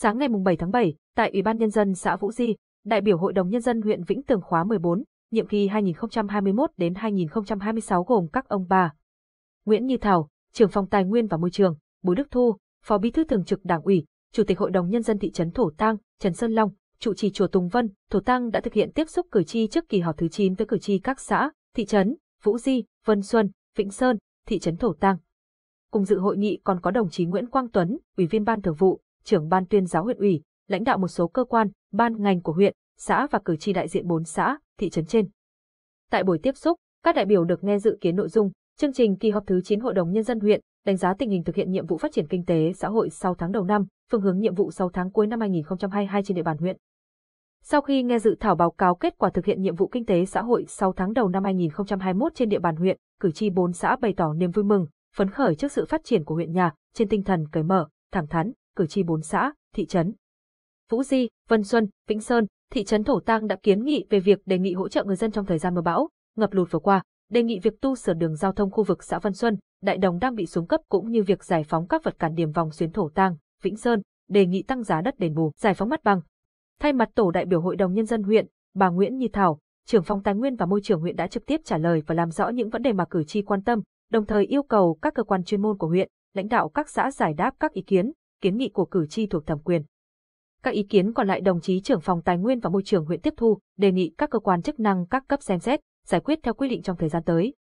Sáng ngày 7 tháng 7, tại Ủy ban Nhân dân xã Vũ Di, đại biểu Hội đồng Nhân dân huyện Vĩnh Tường khóa 14, nhiệm kỳ 2021 đến 2026 gồm các ông bà Nguyễn Như Thảo, trưởng phòng tài nguyên và môi trường, Bùi Đức Thu, phó bí thư thường trực đảng ủy, chủ tịch hội đồng nhân dân thị trấn Thổ Tang, Trần Sơn Long, trụ trì chùa Tùng Vân, Thổ Tang đã thực hiện tiếp xúc cử tri trước kỳ họp thứ 9 với cử tri các xã, thị trấn, Vũ Di, Vân Xuân, Vĩnh Sơn, thị trấn Thổ Tang. Cùng dự hội nghị còn có đồng chí Nguyễn Quang Tuấn, Ủy viên Ban Thường vụ, trưởng Ban tuyên giáo huyện ủy, lãnh đạo một số cơ quan, ban ngành của huyện, xã và cử tri đại diện 4 xã, thị trấn trên. Tại buổi tiếp xúc, các đại biểu được nghe dự kiến nội dung, chương trình kỳ họp thứ 9 Hội đồng Nhân dân huyện, đánh giá tình hình thực hiện nhiệm vụ phát triển kinh tế xã hội sau tháng đầu năm, phương hướng nhiệm vụ sau tháng cuối năm 2022 trên địa bàn huyện. Sau khi nghe dự thảo báo cáo kết quả thực hiện nhiệm vụ kinh tế xã hội sau tháng đầu năm 2021 trên địa bàn huyện, cử tri 4 xã bày tỏ niềm vui mừng, phấn khởi trước sự phát triển của huyện nhà, trên tinh thần cởi mở, thẳng thắn, cử tri bốn xã, thị trấn. Vũ Di, Vân Xuân, Vĩnh Sơn, thị trấn Thổ Tang đã kiến nghị về việc đề nghị hỗ trợ người dân trong thời gian mưa bão, ngập lụt vừa qua, đề nghị việc tu sửa đường giao thông khu vực xã Vân Xuân, Đại Đồng đang bị xuống cấp cũng như việc giải phóng các vật cản điểm vòng xuyến Thổ Tang, Vĩnh Sơn, đề nghị tăng giá đất đền bù, giải phóng mặt bằng. Thay mặt tổ đại biểu Hội đồng Nhân dân huyện, bà Nguyễn Như Thảo, trưởng phòng tài nguyên và môi trường huyện đã trực tiếp trả lời và làm rõ những vấn đề mà cử tri quan tâm, đồng thời yêu cầu các cơ quan chuyên môn của huyện, lãnh đạo các xã giải đáp các ý kiến, kiến nghị của cử tri thuộc thẩm quyền. Các ý kiến còn lại đồng chí trưởng phòng tài nguyên và môi trường huyện tiếp thu, đề nghị các cơ quan chức năng các cấp xem xét, giải quyết theo quy định trong thời gian tới.